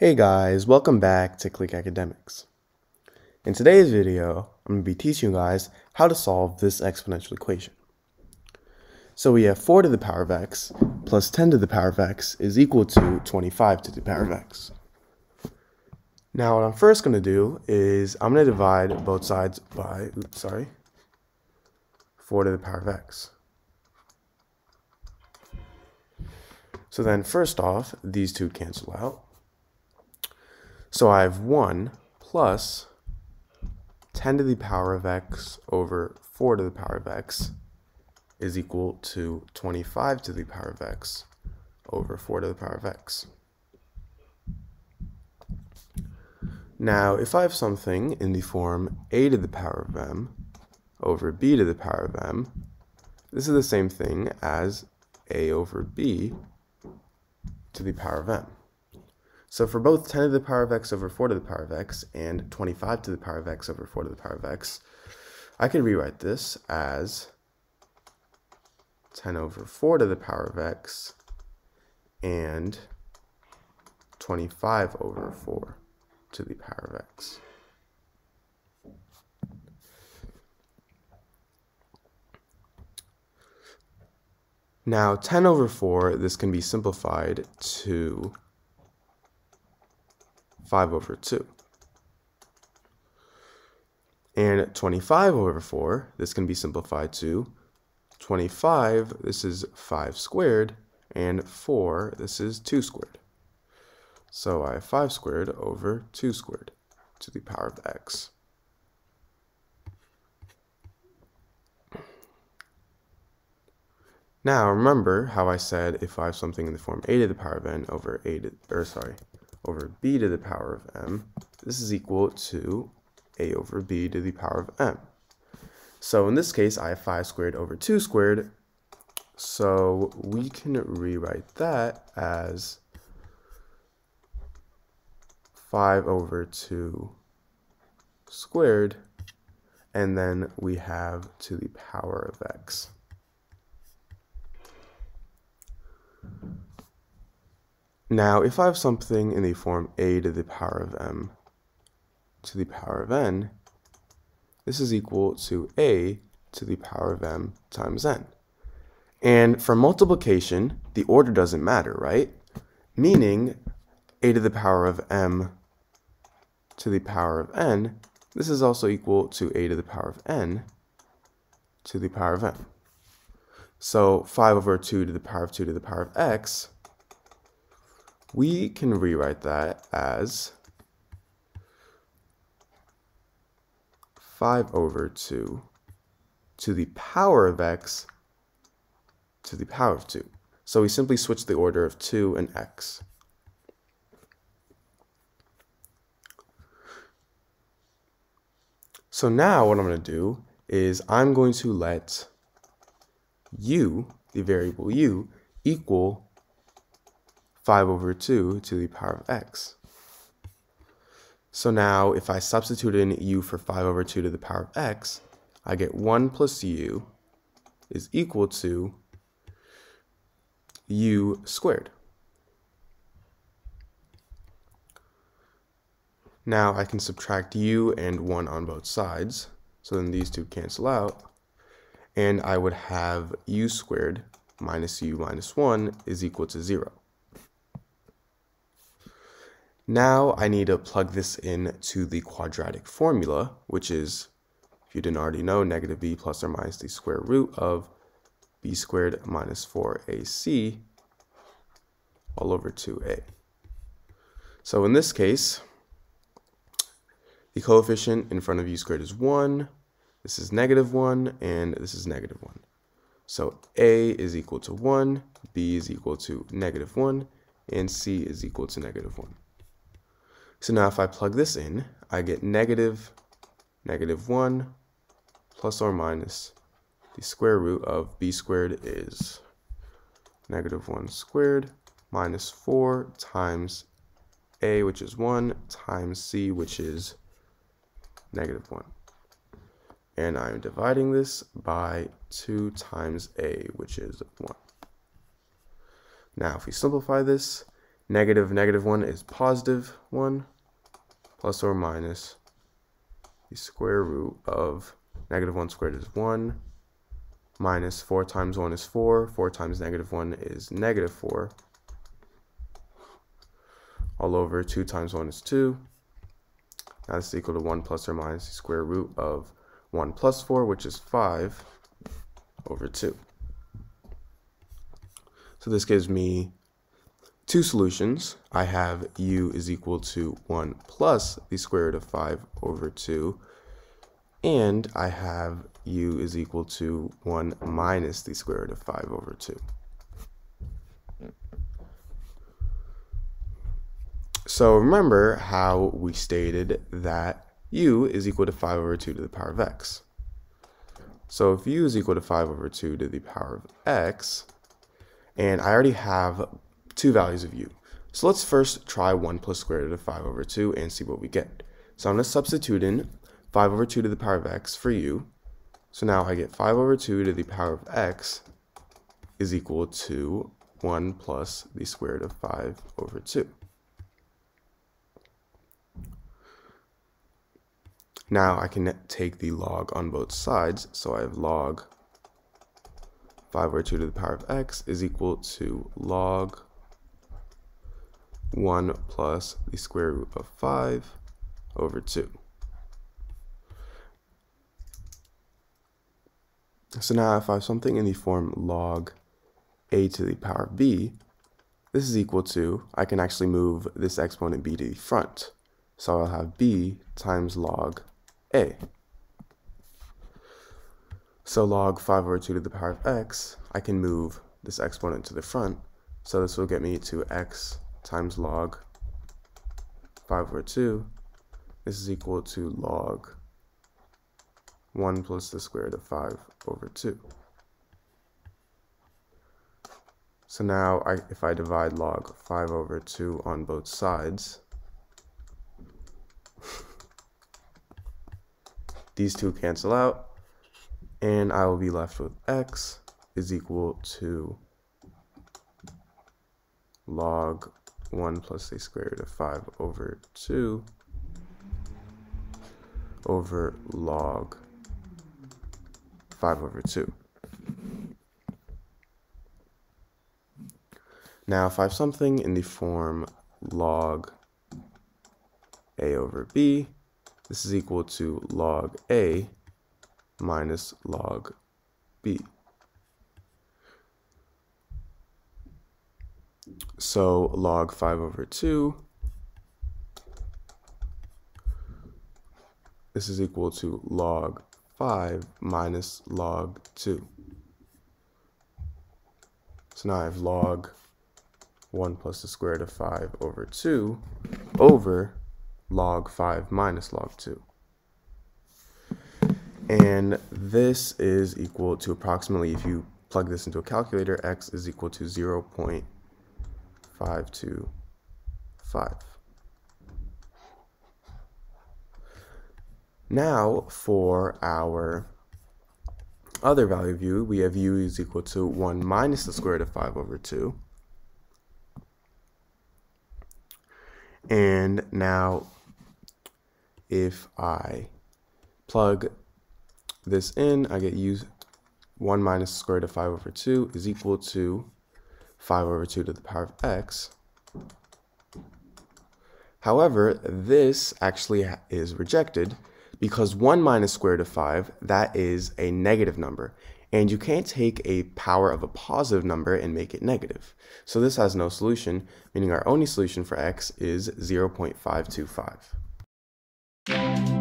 Hey guys, welcome back to Click Academics. In today's video, I'm going to be teaching you guys how to solve this exponential equation. So we have 4 to the power of x plus 10 to the power of x is equal to 25 to the power of x. Now what I'm first going to do is I'm going to divide both sides by, oops, sorry, 4 to the power of x. So then first off, these two cancel out. So I have 1 plus 10 to the power of x over 4 to the power of x is equal to 25 to the power of x over 4 to the power of x. Now, if I have something in the form a to the power of m over b to the power of m, this is the same thing as a over b to the power of m. So for both 10 to the power of x over 4 to the power of x and 25 to the power of x over 4 to the power of x, I can rewrite this as 10 over 4 to the power of x and 25 over 4 to the power of x. Now 10 over 4, this can be simplified to 5 over 2. And 25 over 4, this can be simplified to 25, this is 5 squared, and 4, this is 2 squared. So I have 5 squared over 2 squared to the power of x. Now remember how I said if I have something in the form a to the power of n over a to, or sorry, over b to the power of m, this is equal to a over b to the power of m. So in this case, I have 5 squared over 2 squared, so we can rewrite that as 5 over 2 squared, and then we have to the power of x. Now, if I have something in the form a to the power of m to the power of n, this is equal to a to the power of m times n. And for multiplication, the order doesn't matter, right? Meaning, a to the power of m to the power of n, this is also equal to a to the power of n to the power of m. So 5 over 2 to the power of 2 to the power of x we can rewrite that as 5 over 2 to the power of x to the power of 2. So we simply switch the order of 2 and x. So now what I'm going to do is I'm going to let u, the variable u, equal 5 over 2 to the power of x. So now if I substitute in u for 5 over 2 to the power of x, I get 1 plus u is equal to u squared. Now I can subtract u and 1 on both sides, so then these two cancel out, and I would have u squared minus u minus 1 is equal to 0. Now I need to plug this in to the quadratic formula, which is, if you didn't already know, negative b plus or minus the square root of b squared minus 4ac all over 2a. So in this case, the coefficient in front of u squared is 1, this is negative 1, and this is negative 1. So a is equal to 1, b is equal to negative 1, and c is equal to negative 1. So now if I plug this in, I get negative, negative 1 plus or minus the square root of b squared is negative 1 squared minus 4 times a, which is 1, times c, which is negative 1. And I'm dividing this by 2 times a, which is 1. Now, if we simplify this, Negative, negative 1 is positive 1 plus or minus the square root of negative 1 squared is 1 minus 4 times 1 is 4. 4 times negative 1 is negative 4. All over 2 times 1 is 2. Now this is equal to 1 plus or minus the square root of 1 plus 4, which is 5 over 2. So this gives me two solutions. I have u is equal to 1 plus the square root of 5 over 2. And I have u is equal to 1 minus the square root of 5 over 2. So remember how we stated that u is equal to 5 over 2 to the power of x. So if u is equal to 5 over 2 to the power of x, and I already have two values of u. So let's first try 1 plus square root of 5 over 2 and see what we get. So I'm going to substitute in 5 over 2 to the power of x for u. So now I get 5 over 2 to the power of x is equal to 1 plus the square root of 5 over 2. Now I can take the log on both sides, so I have log 5 over 2 to the power of x is equal to log 1 plus the square root of 5 over 2. So now if I have something in the form log a to the power of b, this is equal to, I can actually move this exponent b to the front. So I'll have b times log a. So log 5 over 2 to the power of x, I can move this exponent to the front. So this will get me to x times log 5 over 2. This is equal to log 1 plus the square root of 5 over 2. So now I, if I divide log 5 over 2 on both sides, these two cancel out, and I will be left with x is equal to log 1 plus the square root of 5 over 2 over log 5 over 2. Now, if I have something in the form log a over b, this is equal to log a minus log b. So log 5 over 2, this is equal to log 5 minus log 2. So now I have log 1 plus the square root of 5 over 2 over log 5 minus log 2. And this is equal to approximately, if you plug this into a calculator, x is equal to 0 0.525. Now for our other value of u, we have u is equal to 1 minus the square root of 5 over 2. And now if I plug this in, I get u 1 minus the square root of 5 over 2 is equal to 5 over 2 to the power of x. However, this actually is rejected because 1 minus square root of 5, that is a negative number. And you can't take a power of a positive number and make it negative. So this has no solution, meaning our only solution for x is 0.525.